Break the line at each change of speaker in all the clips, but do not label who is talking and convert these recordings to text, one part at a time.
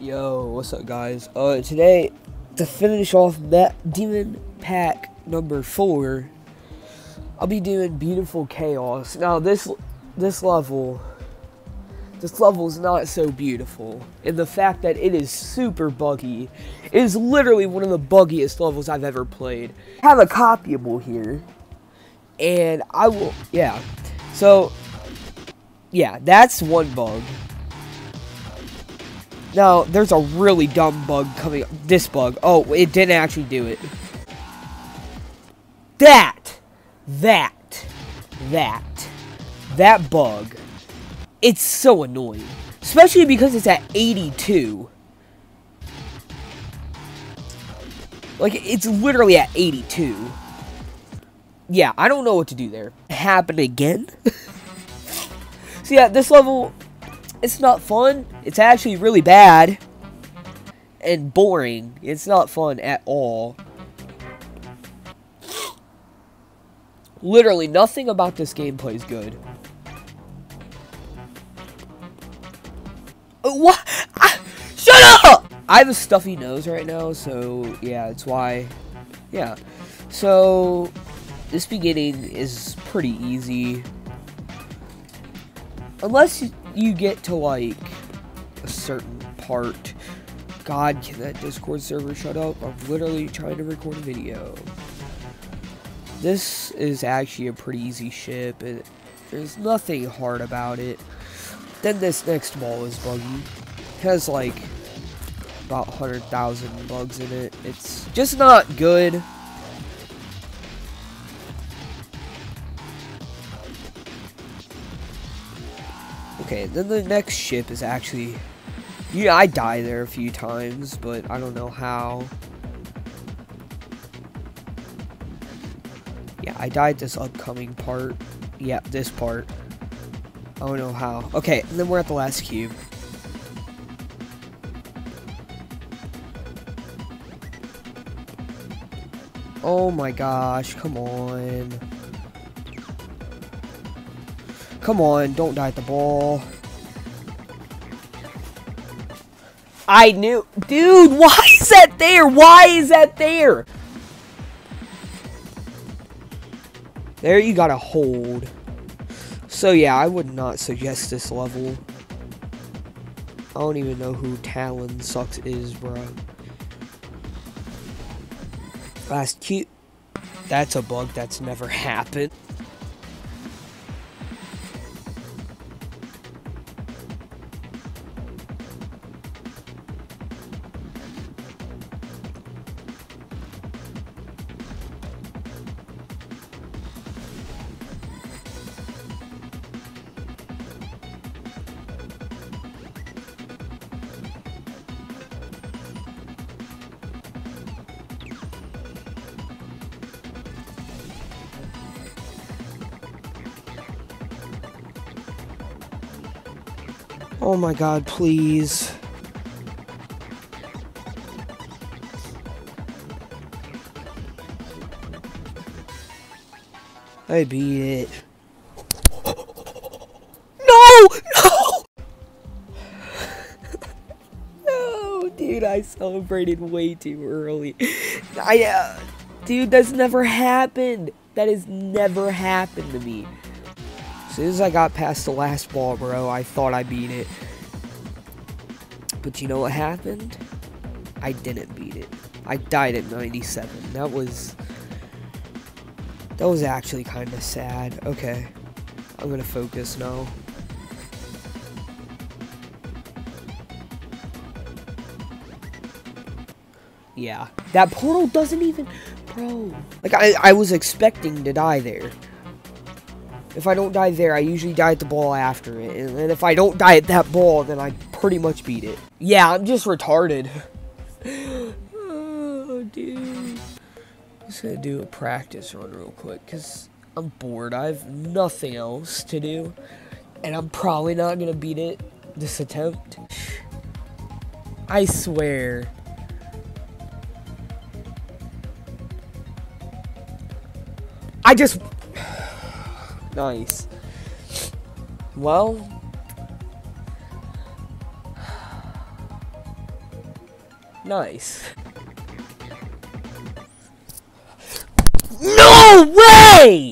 Yo, what's up, guys? Uh, today, to finish off that Demon Pack number four, I'll be doing Beautiful Chaos. Now, this this level, this level is not so beautiful, and the fact that it is super buggy is literally one of the buggiest levels I've ever played. I have a copyable here, and I will, yeah. So, yeah, that's one bug. Now, there's a really dumb bug coming. This bug. Oh, it didn't actually do it. That! That! That. That bug. It's so annoying. Especially because it's at 82. Like, it's literally at 82. Yeah, I don't know what to do there. Happen again? so yeah, this level it's not fun. It's actually really bad and boring. It's not fun at all. Literally nothing about this gameplay is good. Uh, what? Ah, shut up! I have a stuffy nose right now, so yeah, that's why. Yeah. So, this beginning is pretty easy. Unless you, you get to like a certain part. God, can that Discord server shut up? I'm literally trying to record a video. This is actually a pretty easy ship, there's nothing hard about it. Then this next ball is buggy. It has like about 100,000 bugs in it. It's just not good. Okay, then the next ship is actually... Yeah, I die there a few times, but I don't know how. Yeah, I died this upcoming part. Yeah, this part. I don't know how. Okay, and then we're at the last cube. Oh my gosh, come on. Come on, don't die at the ball. I knew. Dude, why is that there? Why is that there? There you gotta hold. So yeah, I would not suggest this level. I don't even know who Talon Sucks is, bro. Last cute. That's a bug that's never happened. Oh my god, please. I beat it. No! No! no, dude, I celebrated way too early. I, uh, dude, that's never happened. That has never happened to me. As soon as I got past the last ball, bro, I thought I beat it. But you know what happened? I didn't beat it. I died at 97. That was... That was actually kind of sad. Okay. I'm gonna focus now. Yeah. That portal doesn't even... Bro. Like, I, I was expecting to die there. If I don't die there, I usually die at the ball after it. And then if I don't die at that ball, then I pretty much beat it. Yeah, I'm just retarded. oh, dude. I'm just gonna do a practice run real quick, because I'm bored. I have nothing else to do. And I'm probably not gonna beat it this attempt. I swear. I just Nice. Well. Nice. No way!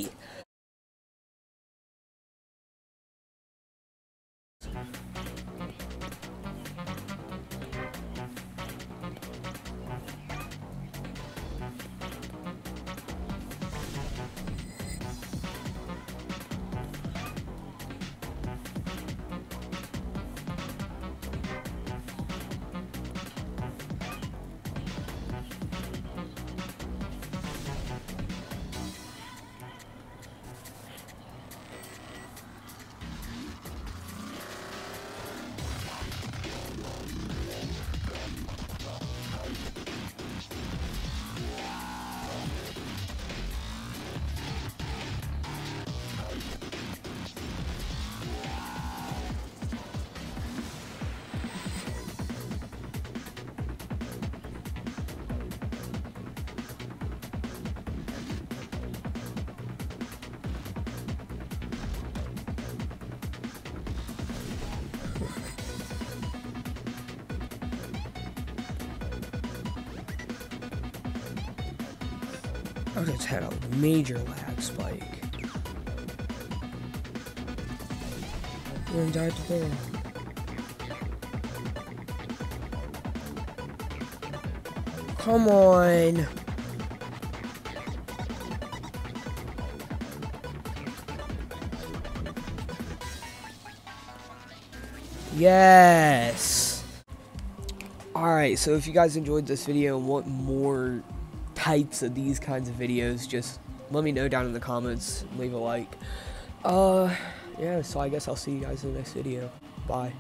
I just had a major lag spike. We're died today. Come on. Yes. Alright, so if you guys enjoyed this video and want more types of these kinds of videos, just let me know down in the comments. Leave a like. Uh, yeah, so I guess I'll see you guys in the next video. Bye.